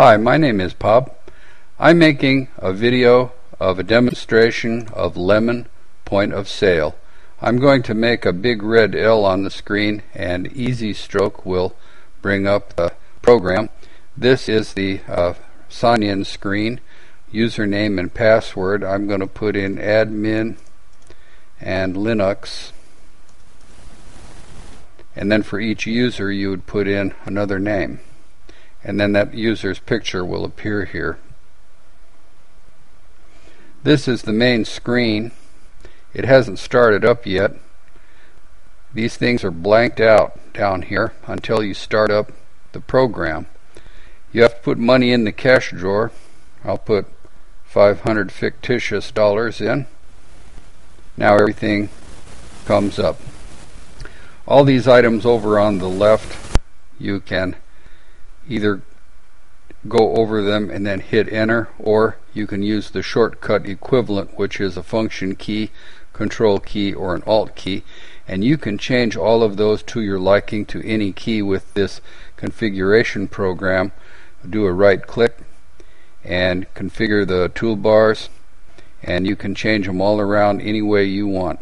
Hi, my name is Bob. I'm making a video of a demonstration of Lemon point of sale. I'm going to make a big red L on the screen and Easystroke will bring up the program. This is the uh, sign in screen, username and password. I'm going to put in admin and Linux and then for each user you would put in another name and then that user's picture will appear here. This is the main screen. It hasn't started up yet. These things are blanked out down here until you start up the program. You have to put money in the cash drawer. I'll put 500 fictitious dollars in. Now everything comes up. All these items over on the left you can either go over them and then hit enter or you can use the shortcut equivalent which is a function key control key or an alt key. And you can change all of those to your liking to any key with this configuration program. Do a right click and configure the toolbars and you can change them all around any way you want.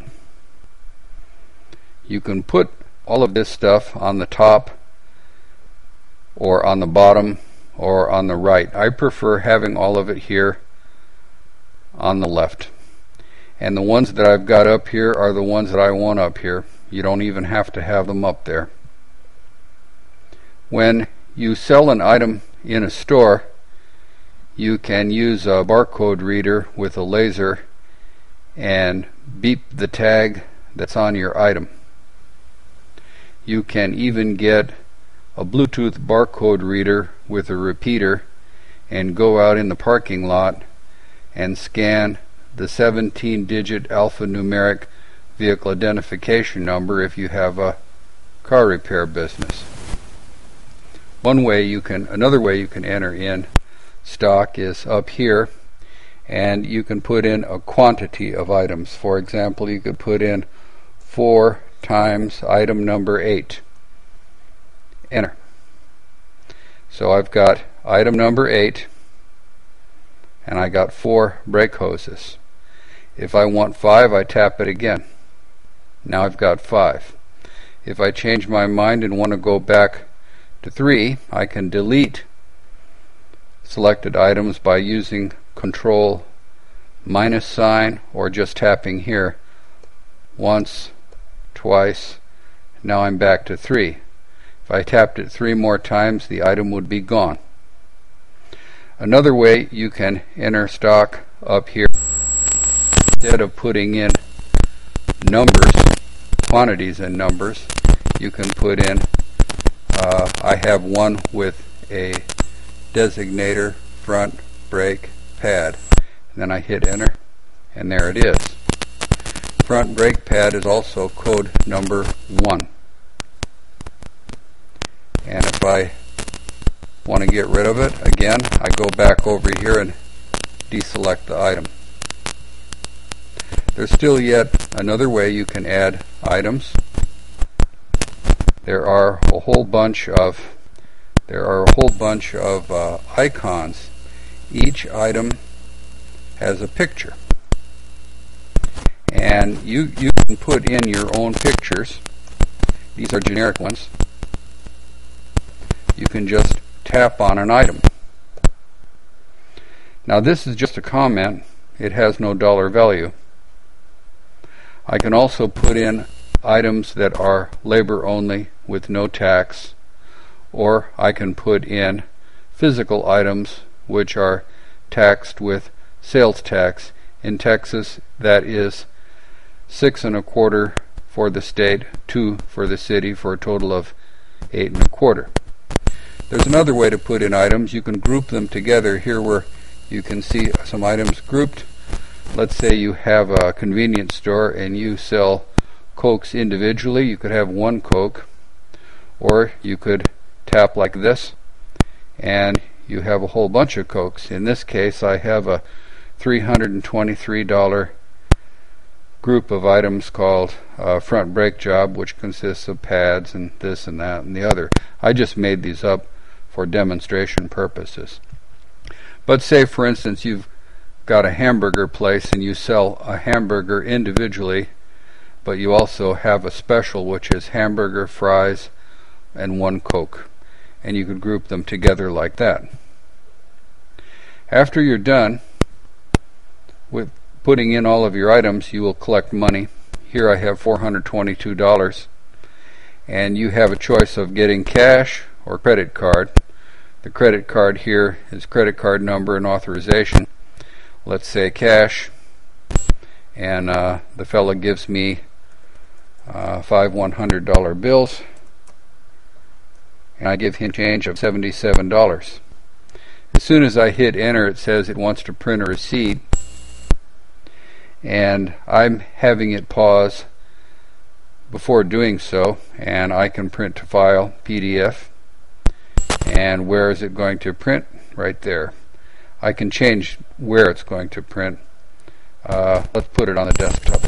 You can put all of this stuff on the top or on the bottom or on the right. I prefer having all of it here on the left. And the ones that I've got up here are the ones that I want up here. You don't even have to have them up there. When you sell an item in a store, you can use a barcode reader with a laser and beep the tag that's on your item. You can even get a Bluetooth barcode reader with a repeater and go out in the parking lot and scan the 17 digit alphanumeric vehicle identification number if you have a car repair business. One way you can another way you can enter in stock is up here and you can put in a quantity of items. For example, you could put in 4 times item number 8 enter. So I've got item number 8 and I got 4 brake hoses. If I want 5 I tap it again. Now I've got 5. If I change my mind and want to go back to 3 I can delete selected items by using control minus sign or just tapping here once, twice, now I'm back to 3. If I tapped it three more times, the item would be gone. Another way you can enter stock up here, instead of putting in numbers, quantities and numbers, you can put in, uh, I have one with a designator front brake pad. And then I hit enter, and there it is. Front brake pad is also code number 1 and if I want to get rid of it again I go back over here and deselect the item. There's still yet another way you can add items. There are a whole bunch of there are a whole bunch of uh, icons. Each item has a picture. And you you can put in your own pictures. These are generic ones you can just tap on an item. Now this is just a comment. It has no dollar value. I can also put in items that are labor only with no tax or I can put in physical items which are taxed with sales tax. In Texas that is six and a quarter for the state, two for the city for a total of eight and a quarter. There's another way to put in items. You can group them together here where you can see some items grouped. Let's say you have a convenience store and you sell Cokes individually. You could have one Coke or you could tap like this and you have a whole bunch of Cokes. In this case I have a $323 group of items called uh, front brake job which consists of pads and this and that and the other. I just made these up for demonstration purposes. But say, for instance, you've got a hamburger place and you sell a hamburger individually, but you also have a special which is hamburger, fries, and one Coke. And you could group them together like that. After you're done with putting in all of your items, you will collect money. Here I have $422 and you have a choice of getting cash or credit card. The credit card here is credit card number and authorization. Let's say cash, and uh, the fella gives me uh, five $100 bills, and I give him change of $77. As soon as I hit enter, it says it wants to print a receipt, and I'm having it pause before doing so and I can print to file PDF and where is it going to print? Right there. I can change where it's going to print. Uh, let's put it on the desktop.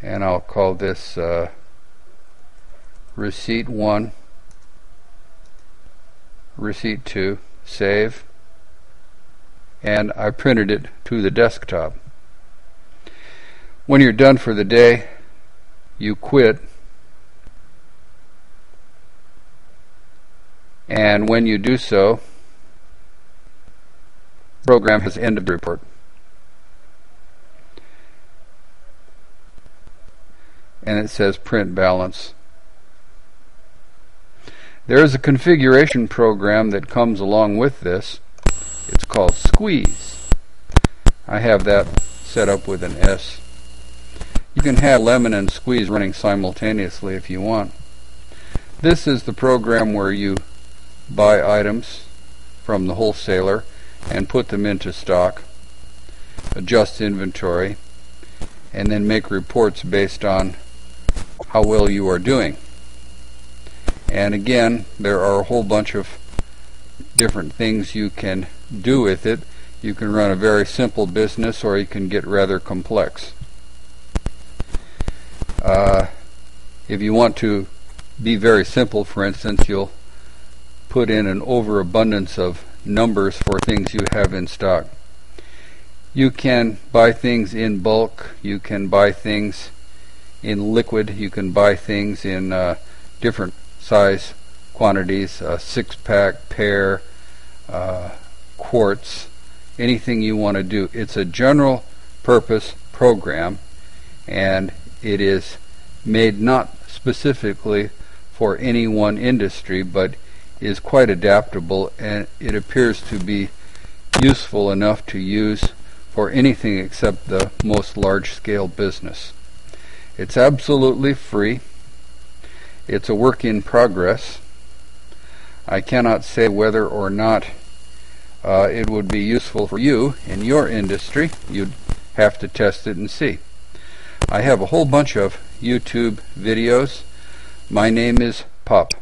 And I'll call this uh, receipt 1 receipt 2 save. And I printed it to the desktop. When you're done for the day, you quit. And when you do so, program has ended the report. And it says print balance. There is a configuration program that comes along with this it's called Squeeze. I have that set up with an S. You can have Lemon and Squeeze running simultaneously if you want. This is the program where you buy items from the wholesaler and put them into stock, adjust inventory, and then make reports based on how well you are doing. And again, there are a whole bunch of different things you can do with it. You can run a very simple business or you can get rather complex. Uh, if you want to be very simple, for instance, you'll put in an overabundance of numbers for things you have in stock. You can buy things in bulk, you can buy things in liquid, you can buy things in uh, different size quantities, a six pack, pair, uh, quarts, anything you want to do. It's a general purpose program and it is made not specifically for any one industry but is quite adaptable and it appears to be useful enough to use for anything except the most large scale business. It's absolutely free. It's a work in progress. I cannot say whether or not uh, it would be useful for you in your industry. You'd have to test it and see. I have a whole bunch of YouTube videos. My name is Pop.